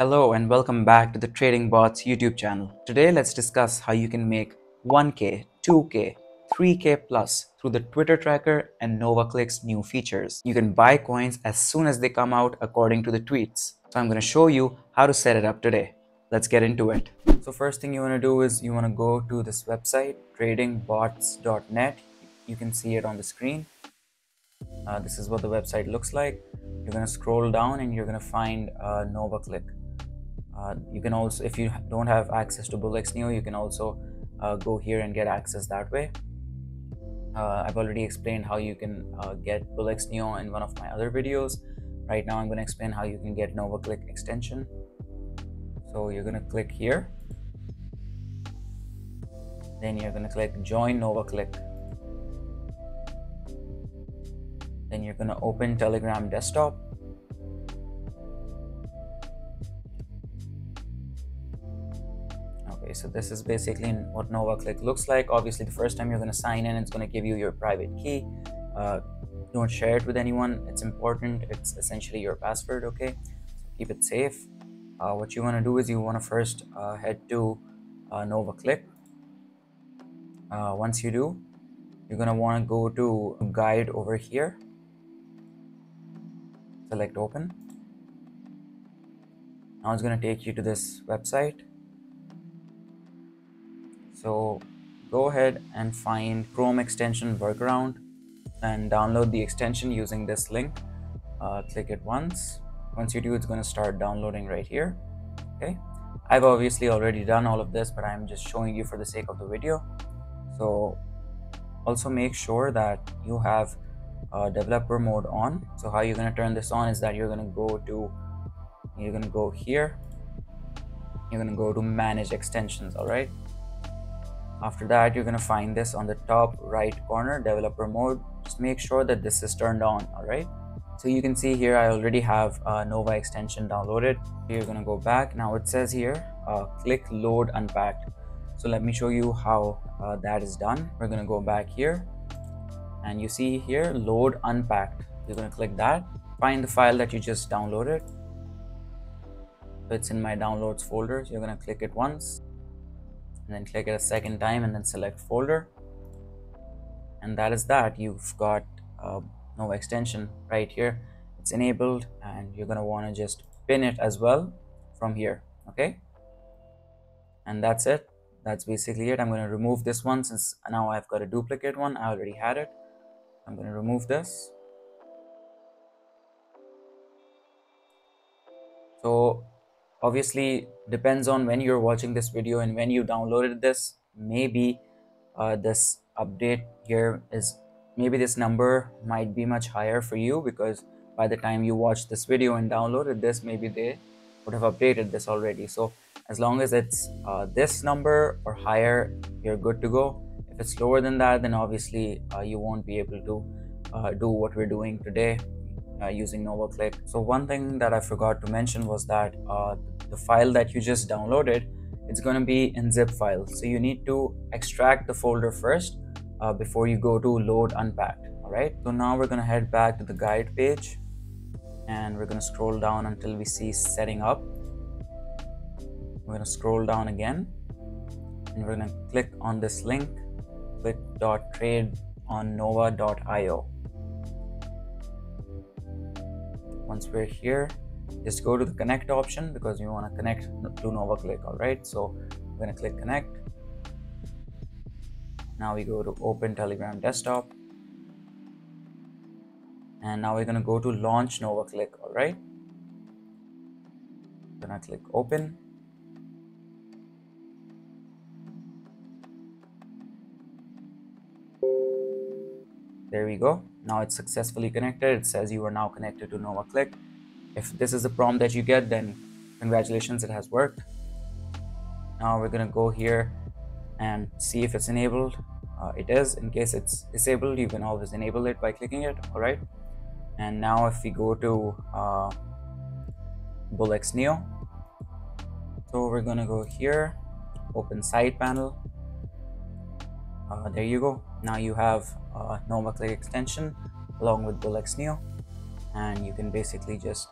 Hello and welcome back to the Trading Bots YouTube channel. Today let's discuss how you can make 1k, 2k, 3k plus through the Twitter tracker and NovaClick's new features. You can buy coins as soon as they come out according to the tweets. So I'm going to show you how to set it up today. Let's get into it. So first thing you want to do is you want to go to this website tradingbots.net. You can see it on the screen. Uh, this is what the website looks like. You're going to scroll down and you're going to find uh, NovaClick. Uh, you can also, if you don't have access to BullX Neo, you can also uh, go here and get access that way. Uh, I've already explained how you can uh, get BullX Neo in one of my other videos. Right now, I'm going to explain how you can get NovaClick extension. So you're going to click here. Then you're going to click Join NovaClick. Then you're going to open Telegram desktop okay so this is basically what NovaClick looks like. Obviously the first time you're going to sign in it's going to give you your private key. Uh, don't share it with anyone. It's important. It's essentially your password okay? So keep it safe. Uh, what you want to do is you want to first uh, head to uh, NovaClick. Uh, once you do you're going to want to go to guide over here. Select open. Now it's going to take you to this website so go ahead and find chrome extension workaround and download the extension using this link. Uh, click it once. Once you do it's going to start downloading right here okay? I've obviously already done all of this but i'm just showing you for the sake of the video. So also make sure that you have uh, developer mode on. So how you're going to turn this on is that you're going to go to you're going to go here. You're going to go to manage extensions all right after that you're to find this on the top right corner developer mode. Just make sure that this is turned on all right? So you can see here i already have a nova extension downloaded. You're to go back. Now it says here uh, click load unpacked. So let me show you how uh, that is done. We're to go back here. And you see here load unpacked. You're to click that. Find the file that you just downloaded. It's in my downloads folder. So you're to click it once and then click it a second time and then select folder. And that is that. You've got uh, no extension right here. It's enabled and you're going to want to just pin it as well from here okay? And that's it. That's basically it. I'm going to remove this one since now i've got a duplicate one. I already had it. I'm going to remove this. So obviously depends on when you're watching this video and when you downloaded this. Maybe uh, this update here is maybe this number might be much higher for you because by the time you watch this video and downloaded this maybe they would have updated this already. So as long as it's uh, this number or higher you're good to go. If it's lower than that then obviously uh, you won't be able to uh, do what we're doing today uh, using NovaClick. So one thing that I forgot to mention was that uh, the file that you just downloaded, it's going to be in zip file. So you need to extract the folder first uh, before you go to load unpacked. All right. So now we're going to head back to the guide page and we're going to scroll down until we see setting up. We're going to scroll down again and we're going to click on this link, click.trade on nova.io. once we're here just go to the connect option because you want to connect to NovaClick all right? So I'm going to click connect. Now we go to open telegram desktop. And now we're going to go to launch NovaClick all right? Gonna click open. There we go. Now it's successfully connected. It says you are now connected to NovaClick if this is the prompt that you get then congratulations it has worked. Now we're gonna go here and see if it's enabled. Uh, it is. In case it's disabled you can always enable it by clicking it all right? And now if we go to uh, Neo. So we're gonna go here open side panel. Uh, there you go. Now you have uh, NovaClick extension along with BullX Neo and you can basically just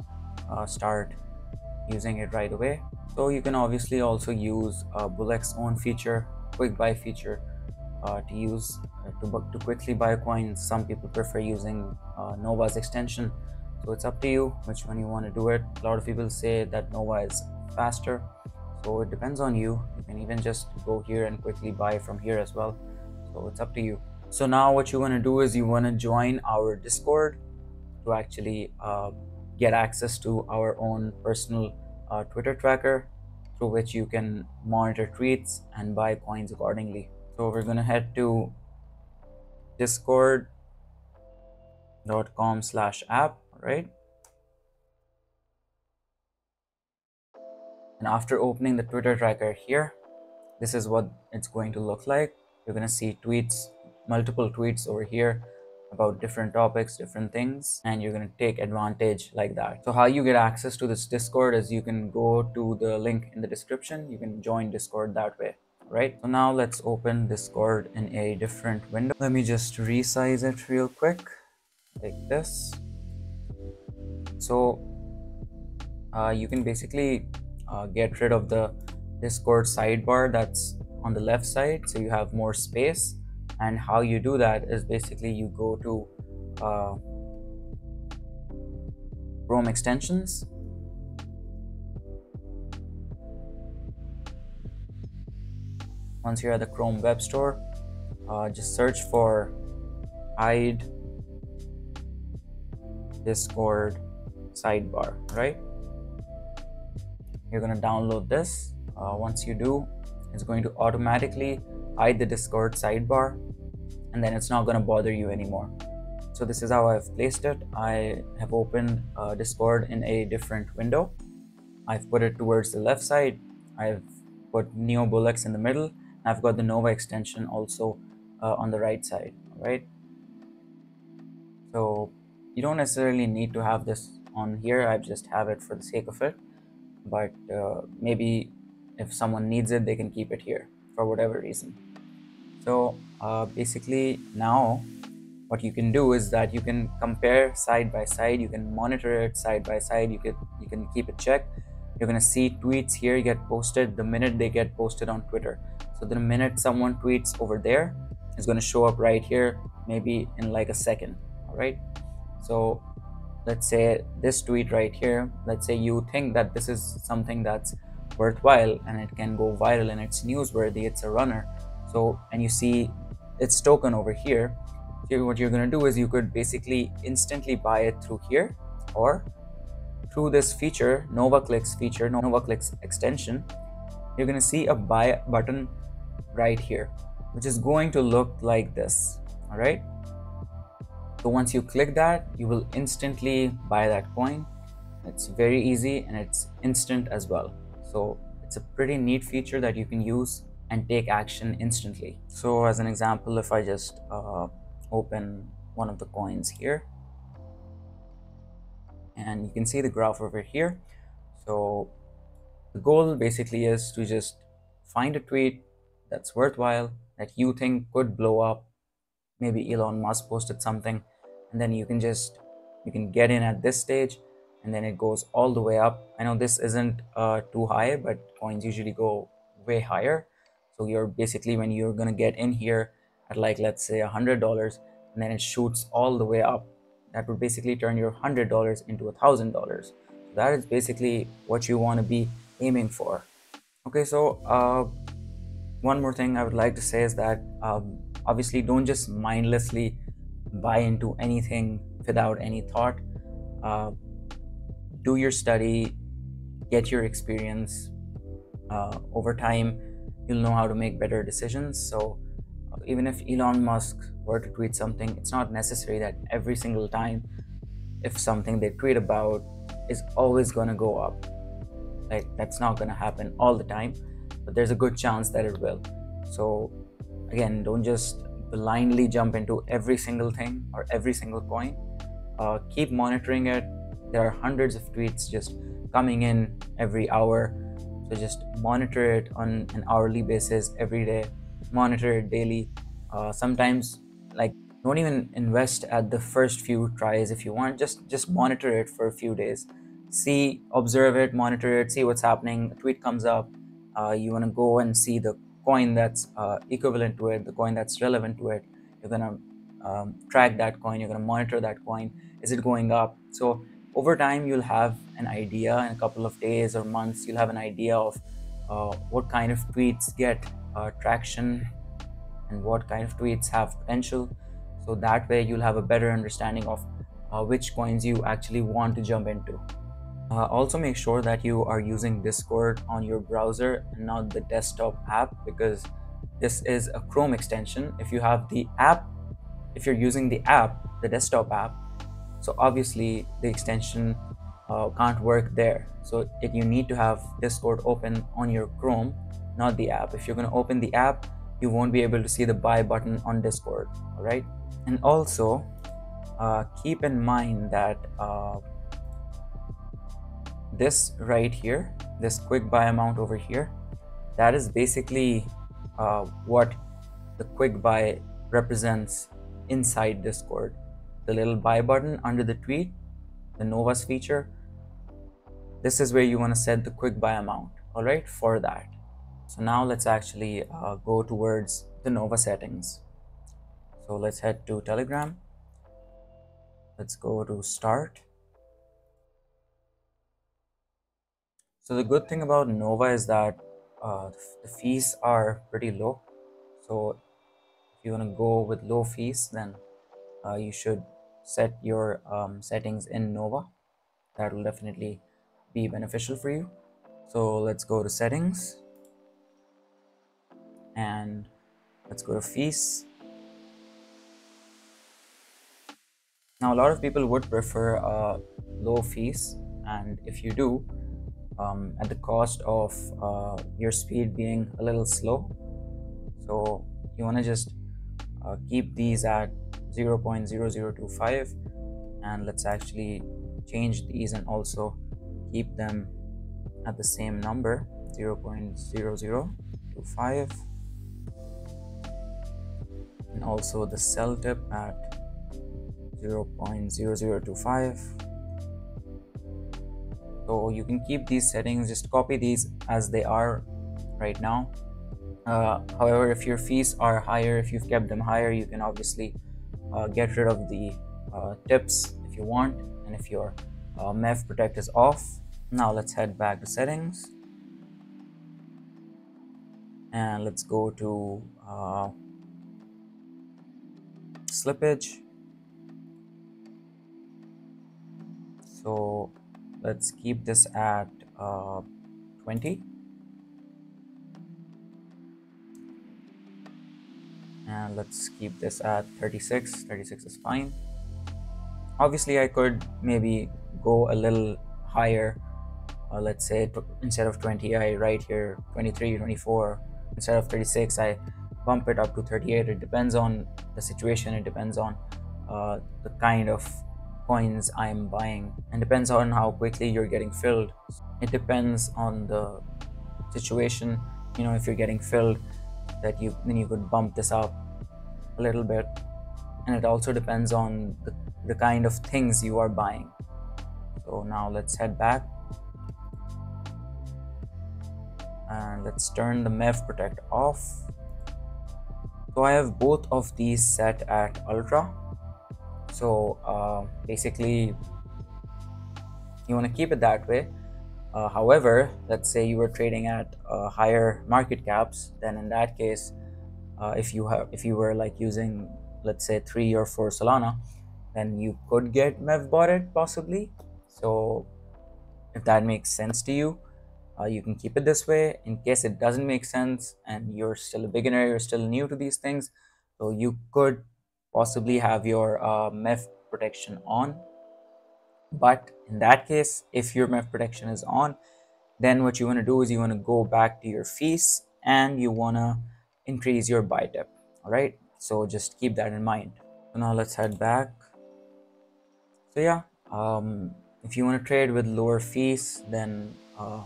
uh, start using it right away. So you can obviously also use uh, BullX's own feature, quick buy feature, uh, to use uh, to, to quickly buy coins. Some people prefer using uh, Nova's extension. So it's up to you which one you want to do it. A lot of people say that Nova is faster. So it depends on you. You can even just go here and quickly buy from here as well. So it's up to you. So now what you want to do is you want to join our Discord to actually uh, get access to our own personal uh, Twitter tracker through which you can monitor tweets and buy coins accordingly. So we're gonna head to discord.com slash app, right? And after opening the Twitter tracker here, this is what it's going to look like. You're gonna see tweets, multiple tweets over here about different topics, different things, and you're going to take advantage like that. So how you get access to this Discord is you can go to the link in the description. You can join Discord that way, right? So now let's open Discord in a different window. Let me just resize it real quick like this. So uh, you can basically uh, get rid of the Discord sidebar that's on the left side so you have more space and how you do that is basically you go to uh, Chrome extensions. Once you're at the Chrome Web Store uh, just search for hide discord sidebar right? You're going to download this. Uh, once you do it's going to automatically hide the discord sidebar and then it's not going to bother you anymore. So this is how I've placed it. I have opened uh, Discord in a different window. I've put it towards the left side. I've put Neo BullX in the middle. I've got the Nova extension also uh, on the right side, right? So you don't necessarily need to have this on here. I just have it for the sake of it. But uh, maybe if someone needs it, they can keep it here for whatever reason. So uh, basically now what you can do is that you can compare side by side you can monitor it side by side you can you can keep it checked you're going to see tweets here get posted the minute they get posted on twitter. So the minute someone tweets over there it's going to show up right here maybe in like a second all right so let's say this tweet right here let's say you think that this is something that's worthwhile and it can go viral and it's newsworthy it's a runner so and you see its token over here. So what you're going to do is you could basically instantly buy it through here or through this feature NovaClicks feature NovaClicks extension. You're going to see a buy button right here which is going to look like this all right? So once you click that you will instantly buy that coin. It's very easy and it's instant as well. So it's a pretty neat feature that you can use and take action instantly. So as an example, if I just uh, open one of the coins here, and you can see the graph over here. So the goal basically is to just find a tweet that's worthwhile, that you think could blow up. Maybe Elon Musk posted something, and then you can just you can get in at this stage and then it goes all the way up. I know this isn't uh, too high, but coins usually go way higher so you're basically when you're gonna get in here at like let's say a hundred dollars and then it shoots all the way up that would basically turn your hundred dollars into a thousand dollars. That is basically what you want to be aiming for. Okay so uh, one more thing i would like to say is that um, obviously don't just mindlessly buy into anything without any thought. Uh, do your study get your experience uh, over time you'll know how to make better decisions. So uh, even if Elon Musk were to tweet something, it's not necessary that every single time if something they tweet about is always going to go up. Like that's not going to happen all the time, but there's a good chance that it will. So again, don't just blindly jump into every single thing or every single coin. Uh, keep monitoring it. There are hundreds of tweets just coming in every hour so just monitor it on an hourly basis every day monitor it daily uh, sometimes like don't even invest at the first few tries if you want just just monitor it for a few days see, observe it, monitor it, see what's happening. A tweet comes up, uh, you want to go and see the coin that's uh, equivalent to it, the coin that's relevant to it. You're gonna um, track that coin. You're gonna monitor that coin. Is it going up? So over time, you'll have an idea. In a couple of days or months, you'll have an idea of uh, what kind of tweets get uh, traction and what kind of tweets have potential. So that way, you'll have a better understanding of uh, which coins you actually want to jump into. Uh, also make sure that you are using Discord on your browser and not the desktop app because this is a Chrome extension. If you have the app, if you're using the app, the desktop app, so obviously the extension uh, can't work there. So it, you need to have Discord open on your Chrome, not the app. If you're going to open the app, you won't be able to see the buy button on Discord. All right. And also uh, keep in mind that uh, this right here, this quick buy amount over here, that is basically uh, what the quick buy represents inside Discord. The little buy button under the tweet, the Novas feature, this is where you want to set the quick buy amount, all right, for that. So now let's actually uh, go towards the Nova settings. So let's head to Telegram. Let's go to start So the good thing about Nova is that uh, the fees are pretty low. So if you want to go with low fees, then uh, you should set your um, settings in Nova. That will definitely be beneficial for you. So let's go to settings and let's go to fees. Now a lot of people would prefer uh, low fees and if you do, um, at the cost of uh, your speed being a little slow. So you want to just uh, keep these at 0.0025 and let's actually change these and also keep them at the same number 0.0025 and also the Sell Tip at 0.0025 so you can keep these settings just copy these as they are right now. Uh, however if your fees are higher if you've kept them higher you can obviously get rid of the uh, tips if you want. And if your uh, MEV protect is off now let's head back to settings. And let's go to uh, slippage. So let's keep this at uh, 20 and let's keep this at 36 36 is fine. Obviously I could maybe go a little higher. Uh, let's say instead of 20 I write here 23 24 instead of 36 I bump it up to 38 it depends on the situation. It depends on uh, the kind of coins I'm buying. And depends on how quickly you're getting filled. It depends on the situation. You know, if you're getting filled, that you then you could bump this up a little bit. And it also depends on the, the kind of things you are buying. So now let's head back. And let's turn the MEV Protect off. So I have both of these set at Ultra so uh, basically you want to keep it that way uh, however let's say you were trading at uh, higher market caps then in that case uh, if you have if you were like using let's say three or four solana then you could get mev botted possibly so if that makes sense to you uh, you can keep it this way in case it doesn't make sense and you're still a beginner you're still new to these things so you could possibly have your uh, MEV protection on. But in that case, if your MEV protection is on, then what you want to do is you want to go back to your fees and you want to increase your buy tip. All right. So just keep that in mind. So now let's head back. So yeah, um, if you want to trade with lower fees, then uh,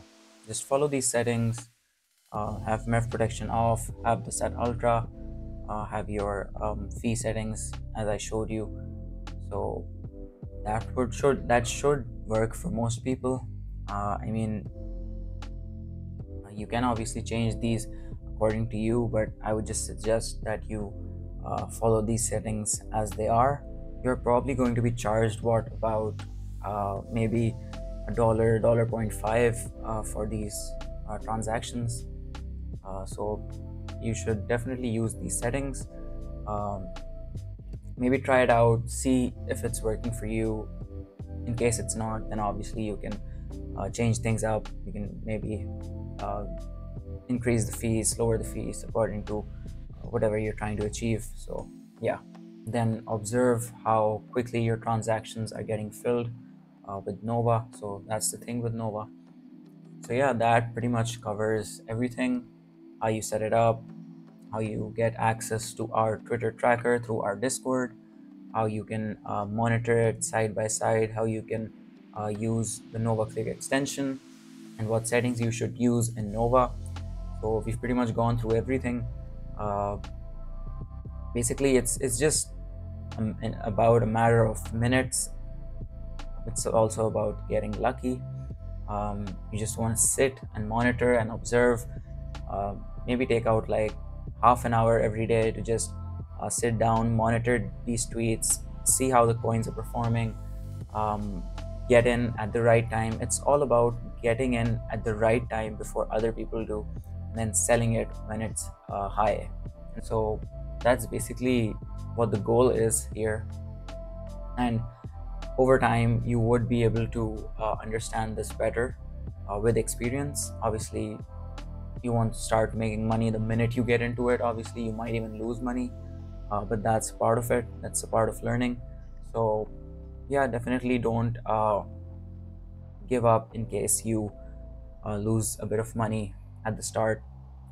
just follow these settings. Uh, have MEV protection off, have the set ultra, uh, have your um, fee settings as I showed you so that would should that should work for most people. Uh, I mean, you can obviously change these according to you, but I would just suggest that you uh, follow these settings as they are. You're probably going to be charged what about uh, maybe a dollar, dollar point five uh, for these uh, transactions. Uh, so you should definitely use these settings. Um, maybe try it out, see if it's working for you. In case it's not, then obviously you can uh, change things up. You can maybe uh, increase the fees, lower the fees according to uh, whatever you're trying to achieve. So, yeah. Then observe how quickly your transactions are getting filled uh, with Nova. So, that's the thing with Nova. So, yeah, that pretty much covers everything how you set it up, how you get access to our Twitter tracker through our Discord, how you can uh, monitor it side by side, how you can uh, use the NovaClick extension, and what settings you should use in Nova. So we've pretty much gone through everything. Uh, basically, it's it's just um, about a matter of minutes. It's also about getting lucky. Um, you just want to sit and monitor and observe. Uh, maybe take out like half an hour every day to just uh, sit down, monitor these tweets, see how the coins are performing, um, get in at the right time. It's all about getting in at the right time before other people do, and then selling it when it's uh, high. And so that's basically what the goal is here. And over time, you would be able to uh, understand this better uh, with experience. Obviously, you want to start making money the minute you get into it. Obviously, you might even lose money, uh, but that's part of it. That's a part of learning. So, yeah, definitely don't uh, give up in case you uh, lose a bit of money at the start.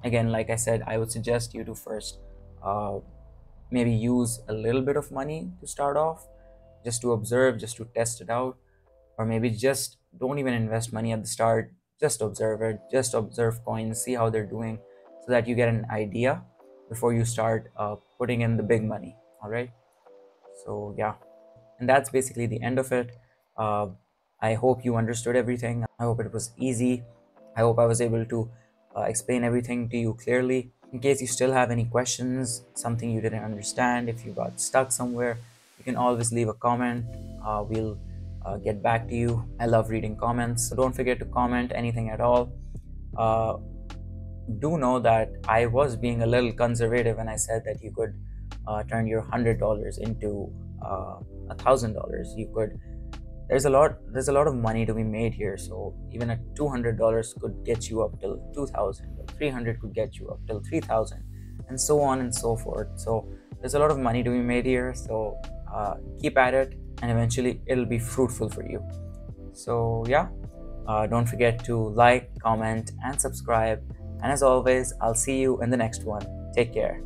Again, like I said, I would suggest you to first uh, maybe use a little bit of money to start off, just to observe, just to test it out, or maybe just don't even invest money at the start just observe it just observe coins see how they're doing so that you get an idea before you start uh, putting in the big money all right? So yeah. And that's basically the end of it. Uh, i hope you understood everything. I hope it was easy. I hope i was able to uh, explain everything to you clearly. In case you still have any questions something you didn't understand if you got stuck somewhere you can always leave a comment. Uh, we'll uh, get back to you. I love reading comments. So don't forget to comment anything at all. Uh, do know that I was being a little conservative when I said that you could uh, turn your hundred dollars into uh, a thousand dollars. You could. There's a lot. There's a lot of money to be made here. So even a two hundred dollars could get you up till two thousand. Three hundred could get you up till three thousand, and so on and so forth. So there's a lot of money to be made here. So uh, keep at it and eventually it'll be fruitful for you. So yeah uh, don't forget to like comment and subscribe. And as always i'll see you in the next one. Take care